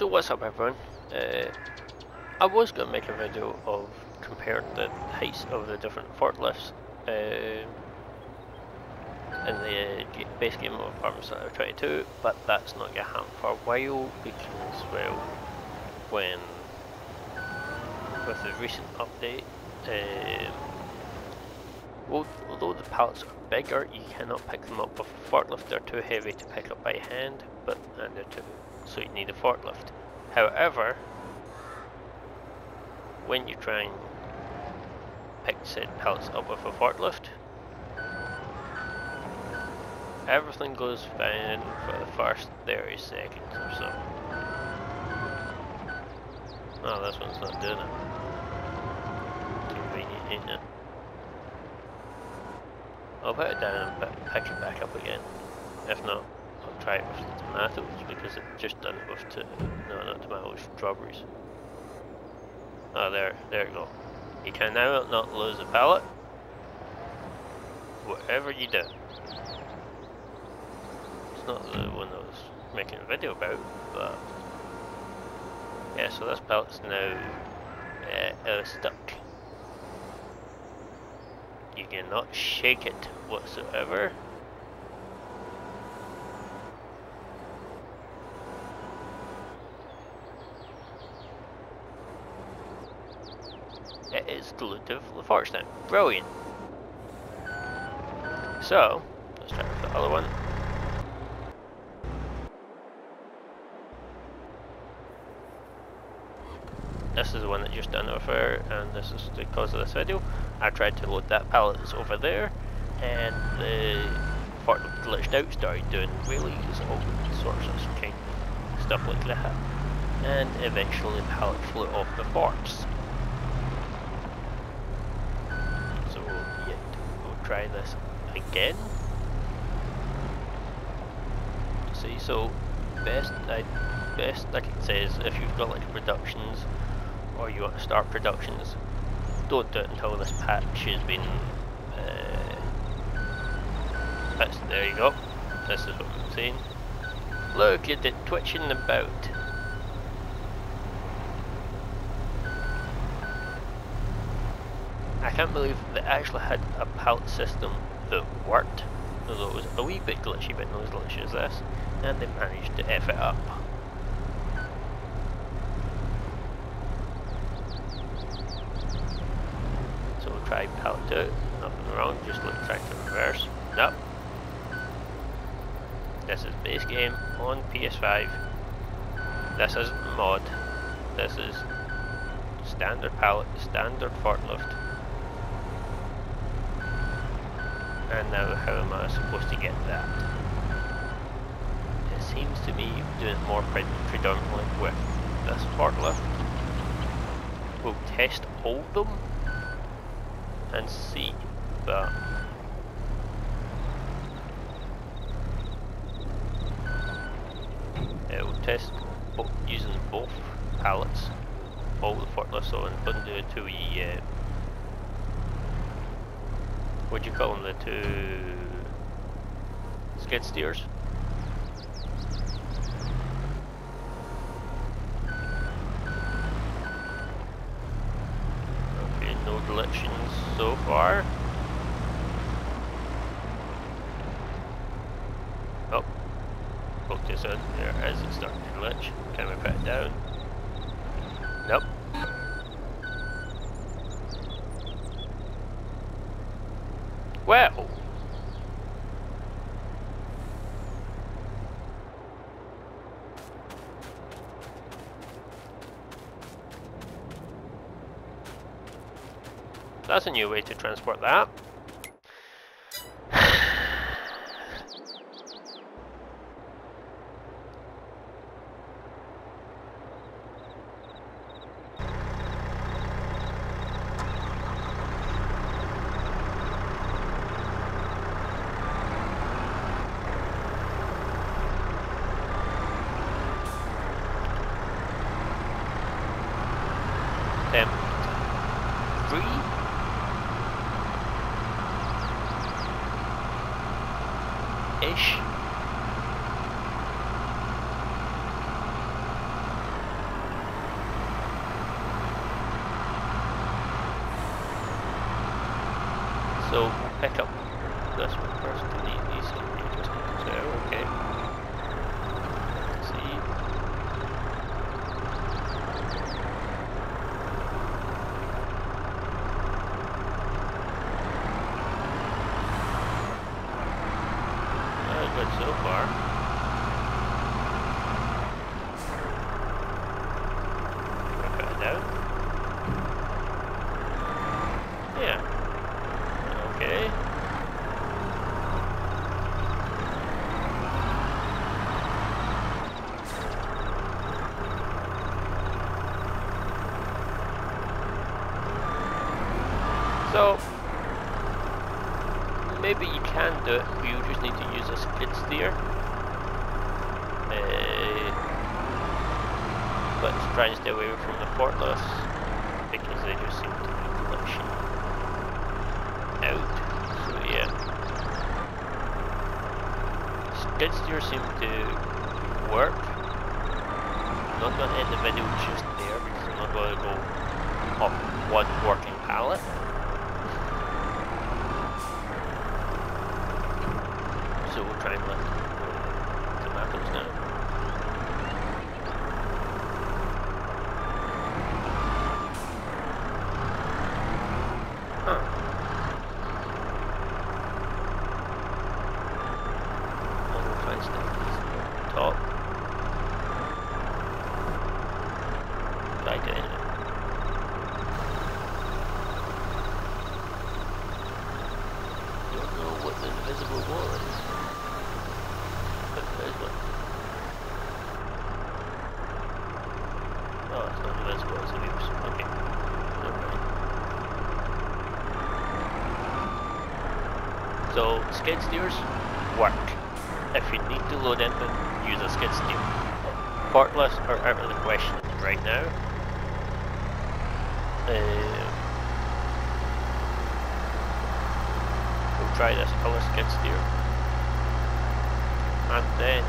So what's up everyone? Uh, I was going to make a video of comparing the heights of the different forklifts uh, in the uh, base game of Farming Simulator 22, but that's not going to happen for a while because, well, when with the recent update, um, although the pallets are bigger, you cannot pick them up with a forklift. They're too heavy to pick up by hand, but and they're too so you need a forklift. However, when you try and pick said pallets up with a forklift, everything goes fine for the first 30 seconds or so. Oh, this one's not doing it. Convenient, ain't it? I'll put it down and pick it back up again. If not, I'll try it with the tomatoes because it just done it with to no not tomatoes, strawberries. Oh there there you go. You can now not lose a pallet. Whatever you do. It's not the one I was making a video about, but yeah, so this pallet's now uh, uh, stuck. You cannot shake it whatsoever. It is dilutive Lafarge Brilliant. So, let's try the other one. This is the one that just done over, and this is the cause of this video. I tried to load that pallet that's over there, and the forklift glitched out, started doing wheelies, all sorts of kind stuff like that. And eventually the pallet flew off the forks. So, yeah, we'll try this again. See, so best I best I can say is if you've got like productions or you start productions, don't do it until this patch has been. Uh, there you go. This is what I'm saying. Look at it twitching about. I can't believe they actually had a pallet system that worked, although it was a wee bit glitchy but not as glitchy as this, and they managed to F it up. We'll try pallet 2, nothing wrong, just look try to reverse, nope. This is base game on PS5, this is mod, this is standard pallet, standard forklift. And now how am I supposed to get that? It seems to me you're doing it more predominantly with this forklift. We'll test all of them and see, but it will test using both pallets, all the forklifts on, do it to uh, what do you call them, the two skid steers? Okay, no glitchings so far. Oh, poke this in there as it's starting to glitch. Can we put it down? Nope. Well. that's a new way to transport that. Three. вещь. So, maybe you can do it, you just need to use a skid steer. Uh, but try and stay away from the portless, because they just seem to be glitching out. So yeah. Skid steer seem to work. I'm not going to end the video just there, because I'm not going to go off one working pallet. So we'll try tomatoes down. Huh. And we'll try and stick these on top. Try to end it. Don't know what the invisible wall is. But there's one. Oh, it's not invisible, it's a views. Okay. So, skid steers work. If you need to load anything, use a skid steer. Portless are out of the question right now. Uh, we'll try this other skid steer. And then,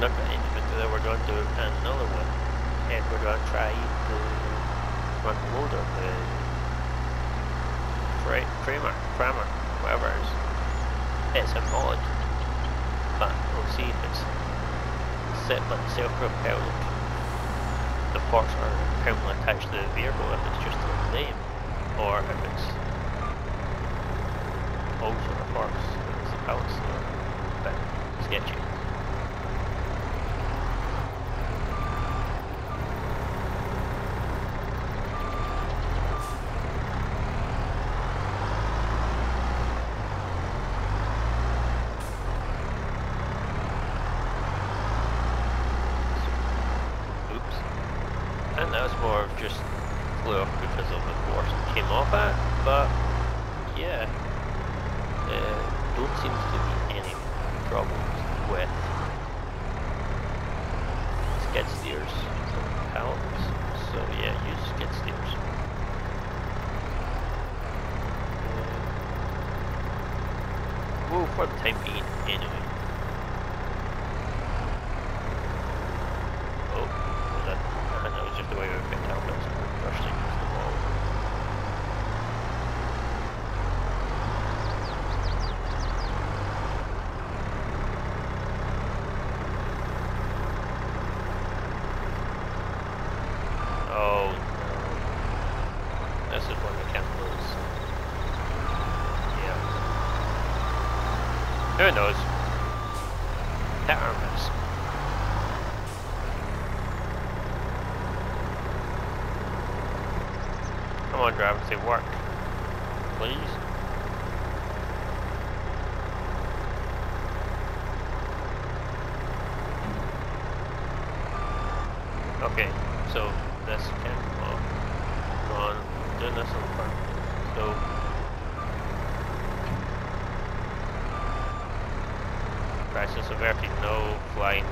not going to end it we're going to another one. And we're going to try the front the Kramer, Kramer, whatever it is. It's a mod, but we'll see if it's set like self-propelled. The forks are permanently attached to the vehicle if it's just the name, or if it's also the forks, it's the a bit uh, sketchy. Oops. And that was more of just flew off because of the force it came off at, but yeah. Uh, don't seem to be any problems with skid steers and pallets. So yeah, use skid steers. Uh, well, for the time being, anyway. Oh, was that? I think that was just the way we picked out those first thing was the wall. Oh no. This is one we can't lose. Yeah. Or miss. Come on, driver, say work. Please. Okay, so this can well, go on doing this on front. So crisis averted, no flying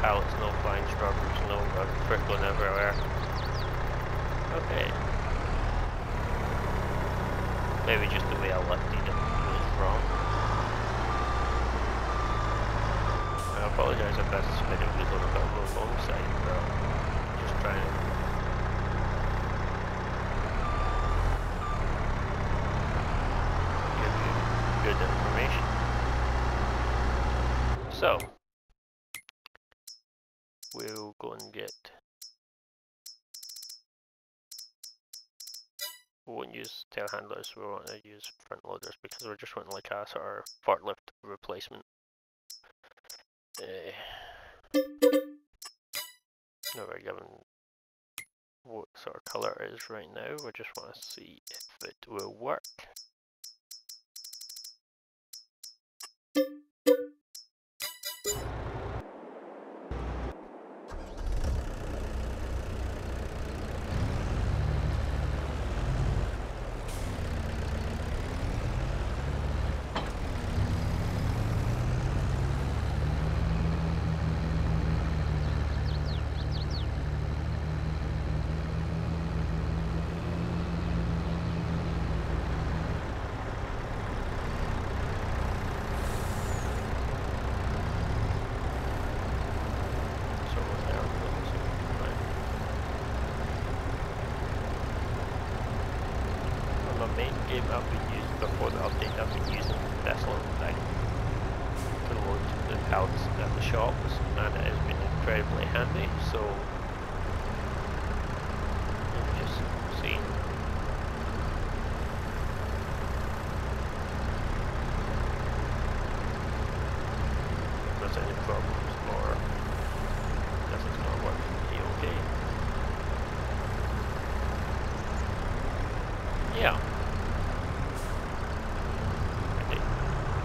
pallets, no flying strawberries, no uh, trickling everywhere. Okay. Maybe just the way I lifted it was wrong. I apologise if this video was a little bit on the long side, but just trying to So, we'll go and get we won't use telehandlers, we want to use front loaders because we're just wanting like a sort of forklift replacement. Uh, no, we're given what sort of colour it is right now, we just want to see if it will work. update that we used the vessel like to the pallets at the shops and it has been incredibly handy. So just any problems or okay. Yeah.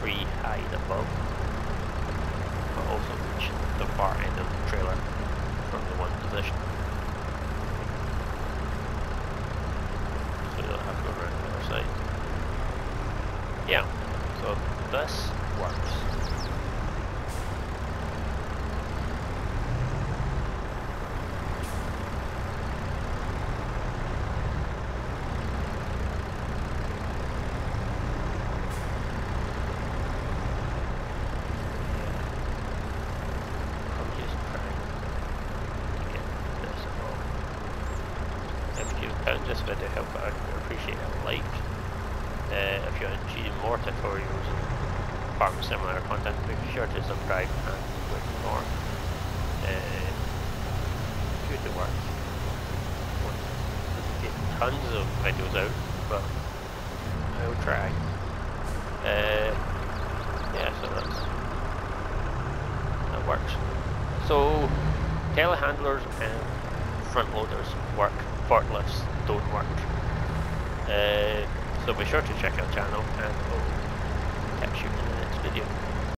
pretty high in the boat, but also reach the far end of the trailer from the one position. So you don't have to go around the other side. Yeah, so this works. Tons of videos out, but I will try. Uh, yeah, so that's that works. So telehandlers and front loaders work forklifts don't work. Uh, so be sure to check our channel and we'll catch you in the next video.